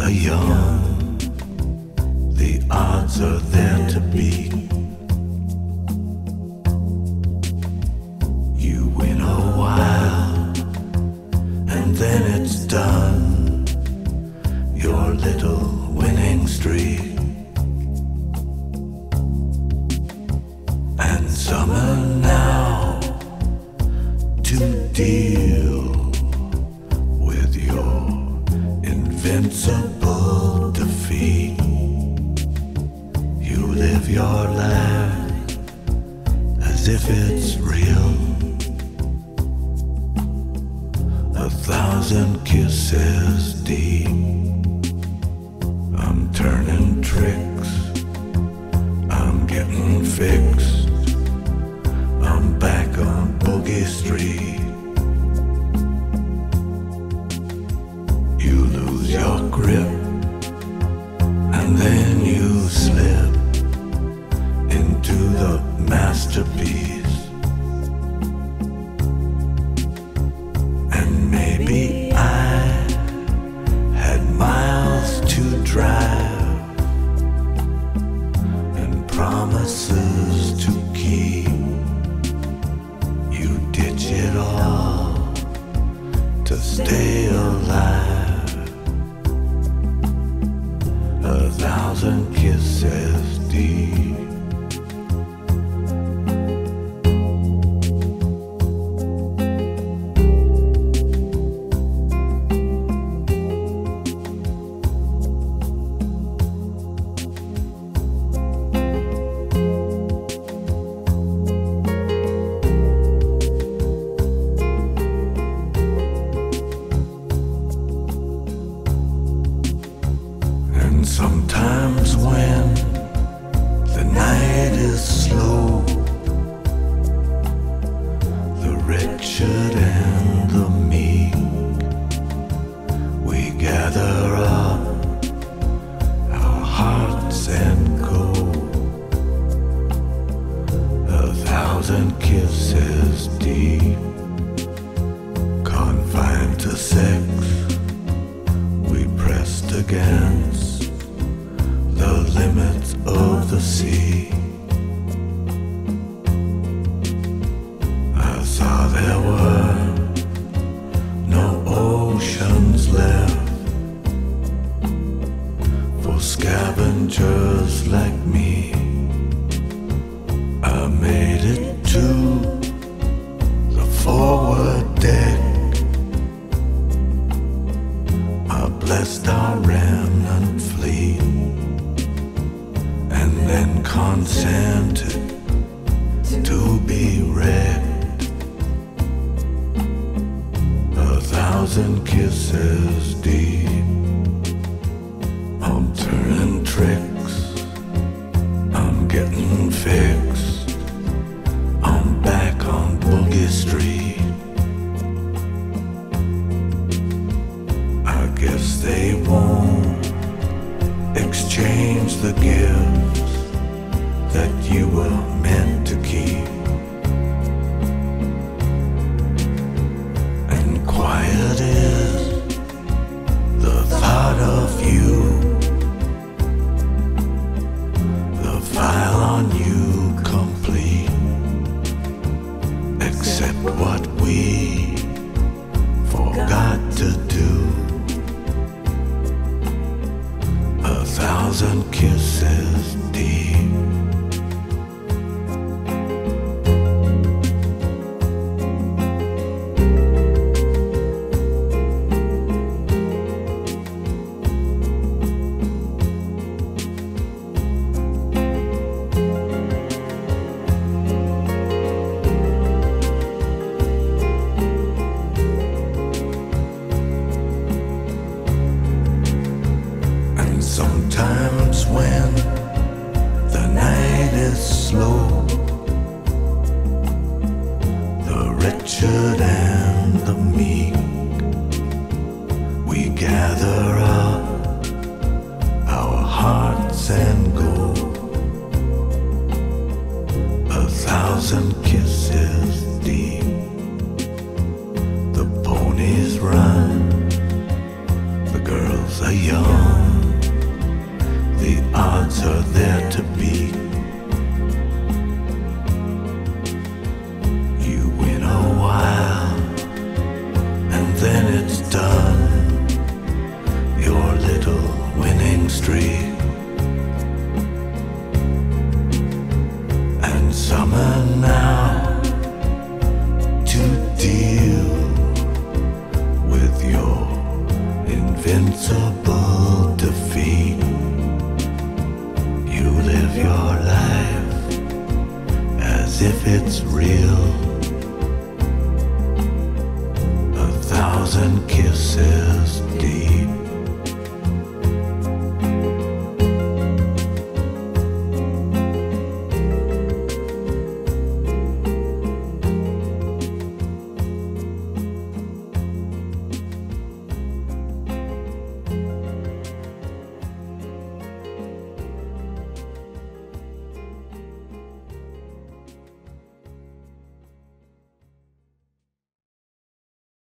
are young, the odds are there to beat. You win a while, and then it's done. Your little winning streak. And summer You your life as if it's real. A thousand kisses deep. Sometimes when the night is slow, the wretched and the meek, we gather up our hearts and go. A thousand kisses deep, confined to sex we pressed against the limits of the sea. I saw there were no oceans left for scavengers like me. I made it to the forward deck. I blessed our remnant fleet and consented to be read. A thousand kisses deep. I'm turning tricks. I'm getting fixed. I'm back on Boogie Street. That you were meant to keep. And quiet is the thought of you, the file on you complete, except what we forgot to do. A thousand kisses and go. A thousand kisses deep, the ponies run, the girls are young, the odds are there to beat. If it's real.